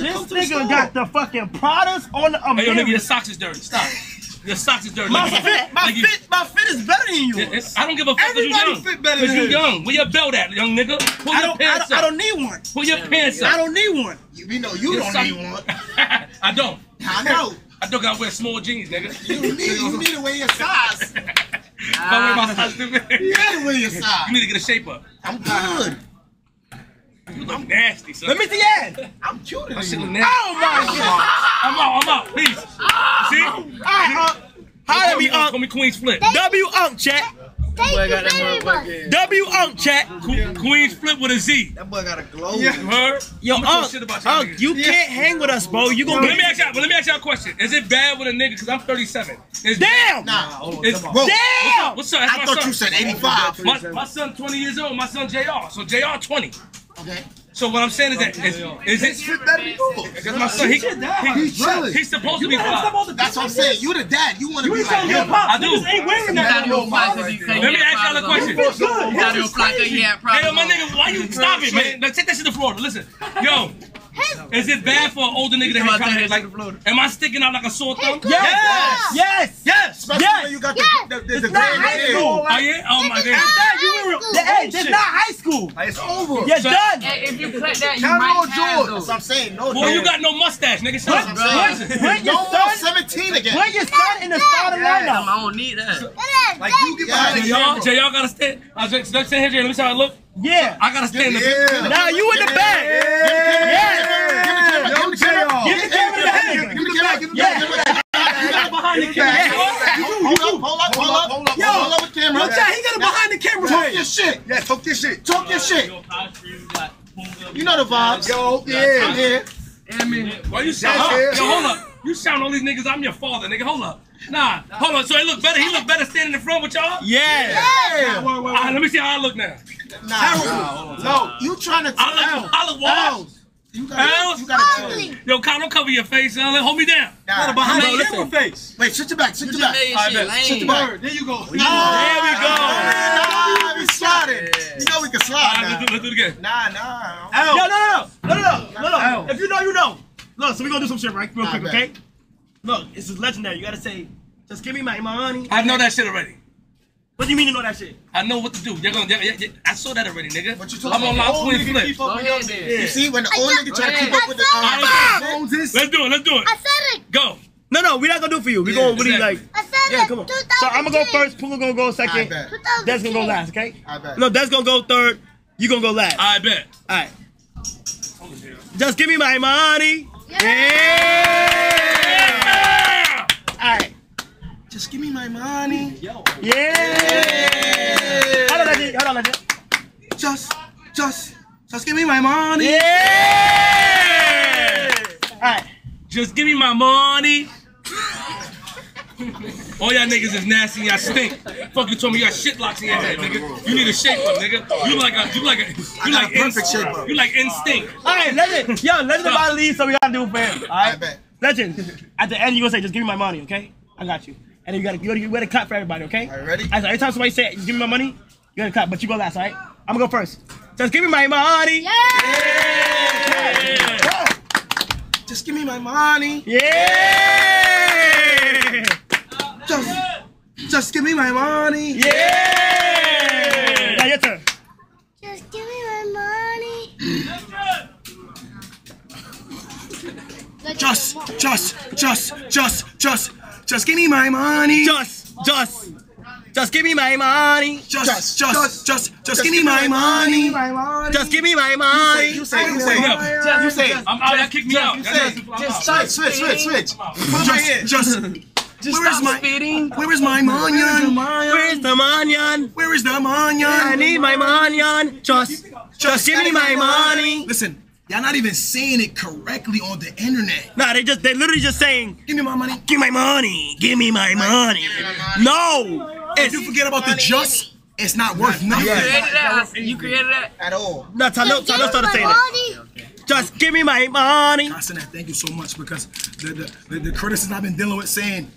needs This come to the nigga got the fucking products on the Hey, yo, nigga, your socks is dirty. Stop. Your socks is dirty. My Like, fit, my like you- fit, my fit is better than Yeah, yours. it's- I don't give a fuck because you Everybody young. fit better Because than you his. young. Where your belt at, young nigga? Pull I your don't, I pants don't, I don't need one. Pull your pants up. I don't need one. You, we know you Your don't sock- need one. I don't. I know. I don't gotta wear small jeans, nigga. You need, you need to wear your size. If I wear my size, stupid. You need to wear your size. You need to get a shape up. I'm good. You look nasty, son. Let me see your I'm cuter That than shit you. look nasty. Oh my god. I'm out. I'm out. Peace. See? Alright, uh, holla at me, Call me Queen's Flip. W Unc chat. Thank you very much. W Unc chat. Que- Queen's Flip with a Z. That boy got a glow. You heard? Yo, I'ma Unc, y'all Unc, niggas. you can't hang with us, bro. You But gonna let me ask y'all. But let me ask y'all a question. Is it bad with a nigga? Cause I'm 37. Is damn. Nah. Is, Whoa. Damn. What's up? That's I my thought son. you said 85. My, my son 20 years old. My son JR. So JR 20. Okay. So what I'm saying is that is, is it? Fit better than you. Because my son he, he, He's chilling. he's supposed to be fly. That's what I'm saying. You the dad. You want to be You like trying to him. pop. I do. Ain't wearing that. gotta go fly Let me ask y'all a question. You good. You gotta go fly because you Hey, yo, my nigga, why you stop it, man? Now, take that shit to Florida. Listen, yo, is it bad for an older nigga to Come have on, trying take to that like? shit to Florida. Am I sticking out like a sore thumb? Yes. Yes. Yes. Especially Yes. when you got Yes. the, the, the, the It's grand high hair. school. Oh yeah. Oh my It's god. not Dad, you high were school. hey, it's not high school. It's over. You're So- done. Hey, if you cut that, you Count might on have George. That's what I'm saying. No, Boy, you got no mustache, nigga. Shut up. what I'm saying. Put your No more son. 17 again. Put your son in the starting lineup. I don't need that. Like, you get behind the Y'all, camera. Jay, y'all gotta stand. I was just stand here, Jay. Let me see how I look. Yeah. I gotta stand. Yeah. the Now you in the back. Yeah. Give the camera. Give the camera the hand. Give the camera. Give the camera. Give the camera. You got it behind the camera. Hold up, hold up, hold up, hold up. Yo, Hold up with camera. Yo, Chad, he got it behind the camera. Talk your shit. Yeah, talk your shit. Talk your shit. You know the vibes. Yo, yeah. I'm here. Why you sound? Yo, hold up. You sound all these niggas. I'm your father, nigga. Hold up. Nah, hold on. So he look better. He look better standing in front with y'all. Yeah. Yeah. All right, let me see how I look now. Nah. No, you trying to I look. I look washed. You got you got Ugly. Yo, Kyle, don't cover your face. Son. Hold me down. Nah, Behind Bro, the camera face. Wait, sit your back. Sit You your back. made I bet. lame. Sit your back. There you go. Oh, oh, there we go. Oh, nah, we sliding. You know we can All slide right, let's do, let's do it again. Nah, nah. Yo, no, no, no, no, no, no, no, Ow. no. If you know, you know. Look, so we gonna do some shit right real I quick, okay? Look, this is legendary. You gotta say, just give me my money. I know that shit already. What do you mean you know that shit? I know what to do. You're gonna. Yeah, yeah, yeah. I saw that already, nigga. What you talking I'm on my about? Old twin nigga flip. keep Go ahead then. You see, when the old nigga try to keep up with the I um, Let's do it. Let's do it. I said it. Go. No, no, we're not gonna do it for you. We're Yeah, gonna really exactly. like. I said Yeah, come on. So I'm gonna go first. Pooh gonna go I second. bet. That's gonna go last, okay? I bet. No, that's gonna go third. You gonna go last. I bet. All right. Just give me my money. Yeah. All right. Just give me my money. Yeah. Hold on, legend. Hold on, legend. Just, just, just give me my money. Yeah. All right. Just give me my money. All y'all niggas is nasty. Y'all stink. Fuck you told me you got shit locks in your head, nigga. You need a shape up, nigga. You like a, you like a, you got like a perfect instinct. shape up. You like instinct. All right, legend. Yo, legend about to leave, so we gotta do it for him. All I bet. Legend. At the end, you gonna say, "Just give me my money," okay? I got you. And then you gotta, you gotta, you gotta clap for everybody, okay? All right, ready? All right, every time somebody say, "Just give me my money," you gotta clap, but you go last, all right? I'm gonna go first. Just give me my money. Yeah. Yeah. Just give me my money. Yeah. Just, just give me my money. Yeah. Now your turn. Just give me my money. Just, just, just, just, just, just give me my money. Just, just, just give me my money. Just, just, just, just give me my money. Just give me my money. You say, you say, Yeah. you say. I'm out. Y'all kick me out. You say, niggas- out. switch, switch, switch, switch. Put it right here. Just, Just Where is my- spitting. where is my manion? Where's the manion? Where is the I need my manion. Just, just give me my money. Listen, y'all not even saying it correctly on the internet. Nah, they just, they literally just saying, Give me my money. give me my money, give me my money. No, If you forget about the just, it's not worth nothing. You created that? You created that? At all. no, Tano, Just give Tano me started saying it. Just give me my money. Constant, thank you so much because the, the, the, the criticism I've been dealing with saying,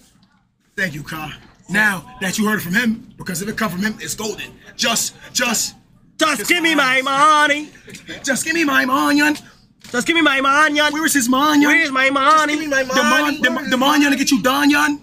thank you, Ka. Now that you heard it from him, because if it come from him, it's golden. Just, just, Just give me my money. just give me my onion. Just give me my money. Where is his man, yon? Where's my Just money? give me my The money. money. The, the man, to get you done, yon.